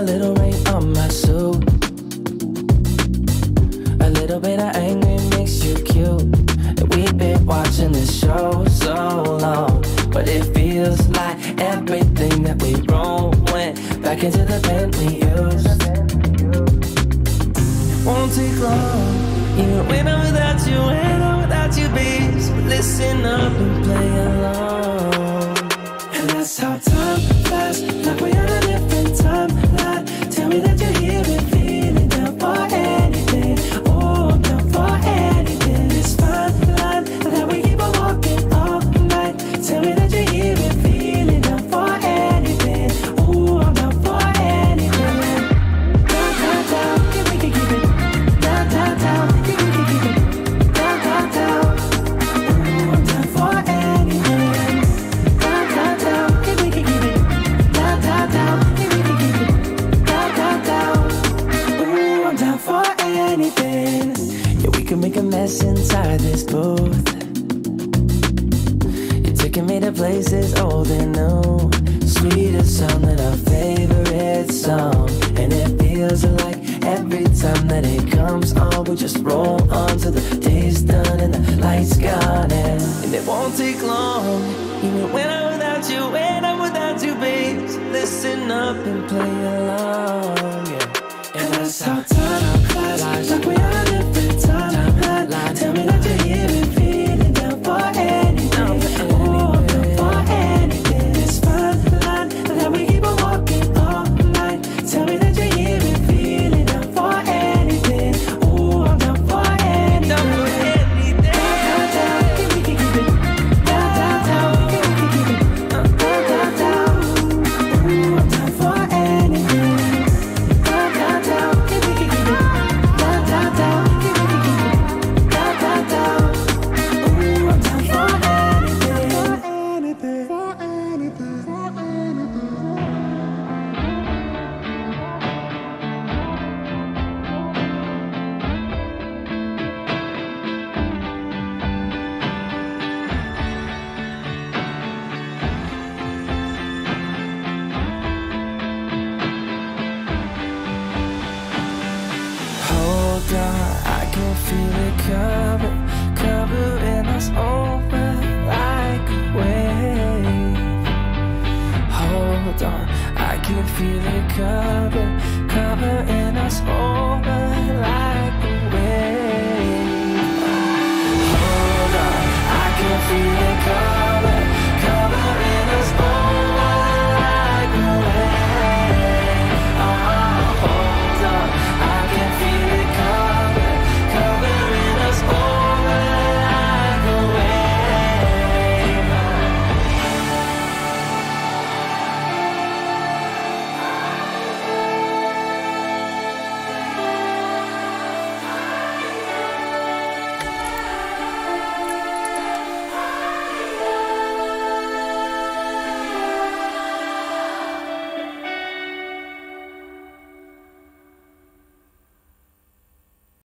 a little rain on my suit. A little bit of anger makes you cute. And we've been watching this show so long. But it feels like everything that we wrote went back into the pen we used. Won't take long. Even when I'm without you, when I'm without you, babe. Listen up and play along. And that's how me that you're taking me to places old and new. Sweeter sound than our favorite song. And it feels like every time that it comes on, we just roll on till the day's done and the lights gone. And, and it won't take long. Even when I'm without you, when I'm without you, babe. Listen up and play along. Yeah. And that's how time flies. Like we are feel it cover, covering us over like a wave. Hold on, I can feel it cover, covering us over like.